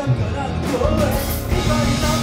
から声光の